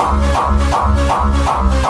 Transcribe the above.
ปังปังปังปังปังปัง